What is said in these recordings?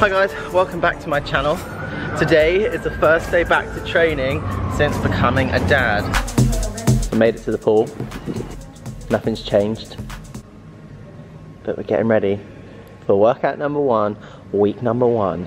Hi guys, welcome back to my channel. Today is the first day back to training since becoming a dad. I made it to the pool. Nothing's changed. But we're getting ready for workout number one, week number one.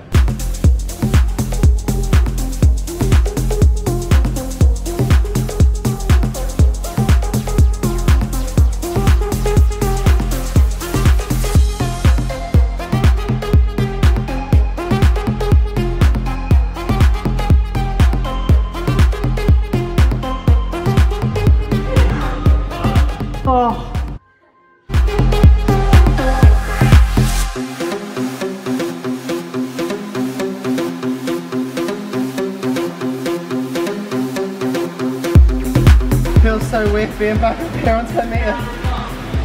Feels so weird being back up here on 10 meters.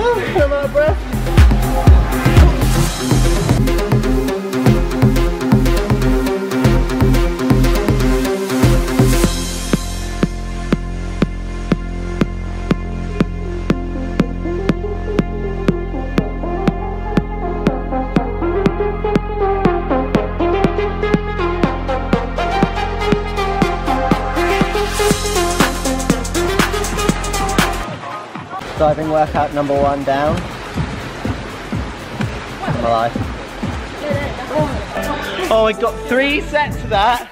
Oh, I'm out of breath. Diving workout number one down. I'm alive. Oh, I got three sets of that.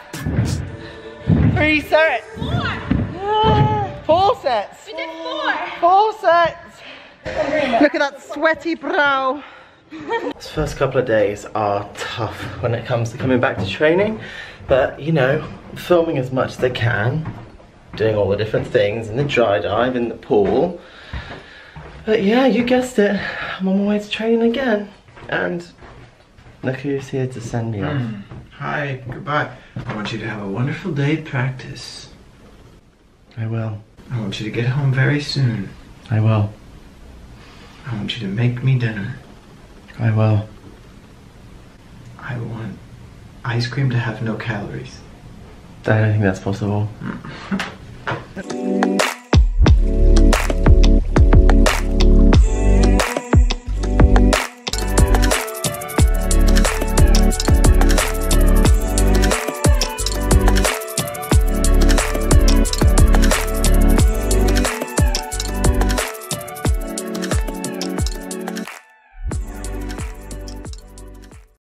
Three sets. Four. Four sets. We did four. Four sets. Look at that sweaty brow. These first couple of days are tough when it comes to coming back to training. But, you know, filming as much as I can. Doing all the different things in the dry dive, in the pool. But yeah, you guessed it. I'm on my way to training again. And look who's here to send me off. Hmm. Hi, goodbye. I want you to have a wonderful day at practice. I will. I want you to get home very soon. I will. I want you to make me dinner. I will. I want ice cream to have no calories. I don't think that's possible. Hmm.